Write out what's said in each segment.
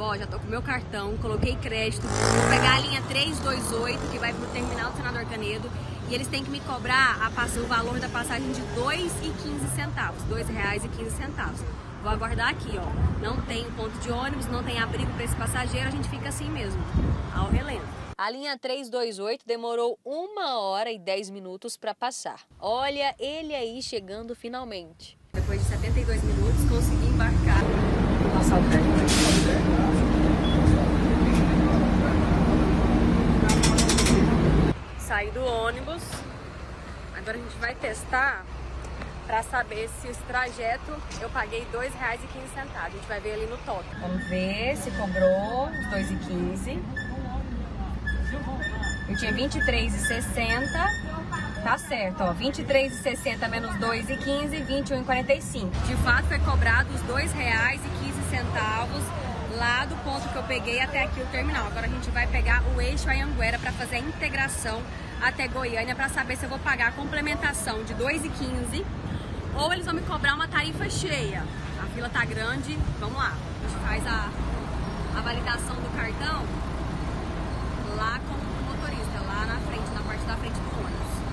Ó, já tô com meu cartão, coloquei crédito, vou pegar a linha 328, que vai pro terminal do Senador Canedo, e eles têm que me cobrar a, o valor da passagem de R$ 2,15 centavos, R$ 2,15 centavos. Vou aguardar aqui, ó. Não tem ponto de ônibus, não tem abrigo para esse passageiro, a gente fica assim mesmo, ao relento. A linha 328 demorou uma hora e 10 minutos para passar. Olha ele aí chegando finalmente. Depois de 72 minutos, consegui embarcar. Nossa, Saí do ônibus. Agora a gente vai testar para saber se esse trajeto eu paguei R$ 2,15. A gente vai ver ali no toque. Vamos ver se cobrou os R$ 2,15. Eu tinha R$ 23,60. Tá certo, ó. 23,60 menos 2,15, 21,45. De fato, foi cobrado os R$ 2,15 lá do ponto que eu peguei até aqui o terminal. Agora a gente vai pegar o eixo Anhanguera para fazer a integração até Goiânia para saber se eu vou pagar a complementação de 2,15 ou eles vão me cobrar uma tarifa cheia. A fila tá grande, vamos lá. A gente faz a, a validação do cartão lá com o motorista, lá na frente, na parte da frente do ônibus.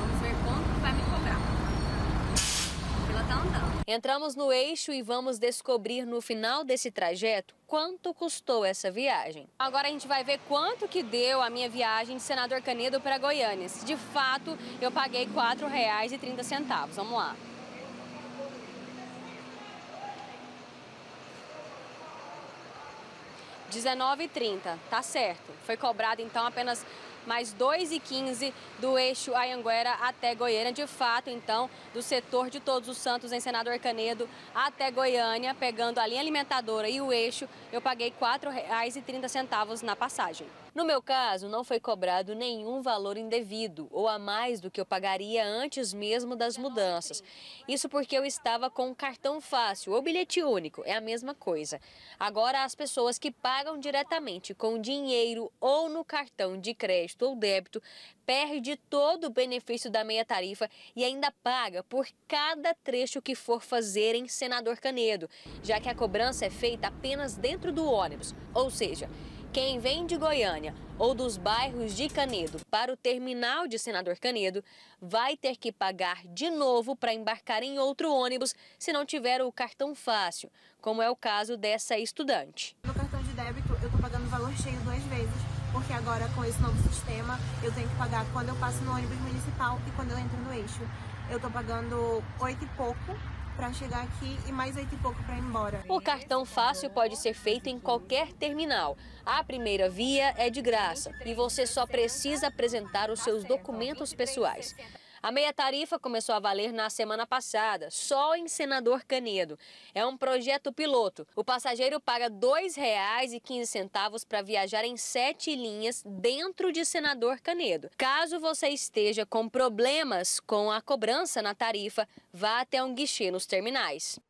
Vamos ver quanto vai me cobrar. A fila tá andando. Entramos no eixo e vamos descobrir no final desse trajeto quanto custou essa viagem. Agora a gente vai ver quanto que deu a minha viagem de Senador Canedo para Goiânia. De fato, eu paguei R$ 4,30. Vamos lá. 19,30, tá certo. Foi cobrado então apenas mais 2,15 do eixo Ayanguera até Goiânia. De fato, então, do setor de Todos os Santos em Senador Canedo até Goiânia, pegando a linha alimentadora e o eixo, eu paguei R$ 4,30 na passagem. No meu caso, não foi cobrado nenhum valor indevido ou a mais do que eu pagaria antes mesmo das mudanças. Isso porque eu estava com cartão fácil ou bilhete único, é a mesma coisa. Agora, as pessoas que pagam diretamente com dinheiro ou no cartão de crédito ou débito perde todo o benefício da meia tarifa e ainda paga por cada trecho que for fazer em Senador Canedo, já que a cobrança é feita apenas dentro do ônibus, ou seja, quem vem de Goiânia ou dos bairros de Canedo para o terminal de Senador Canedo vai ter que pagar de novo para embarcar em outro ônibus se não tiver o cartão fácil, como é o caso dessa estudante. No cartão de débito eu estou pagando o valor cheio duas vezes, porque agora com esse novo sistema eu tenho que pagar quando eu passo no ônibus municipal e quando eu entro no eixo. Eu estou pagando oito e pouco para chegar aqui e mais oito e pouco para ir embora. O cartão fácil pode ser feito em qualquer terminal. A primeira via é de graça e você só precisa apresentar os seus documentos pessoais. A meia tarifa começou a valer na semana passada, só em Senador Canedo. É um projeto piloto. O passageiro paga R$ 2,15 para viajar em sete linhas dentro de Senador Canedo. Caso você esteja com problemas com a cobrança na tarifa, vá até um guichê nos terminais.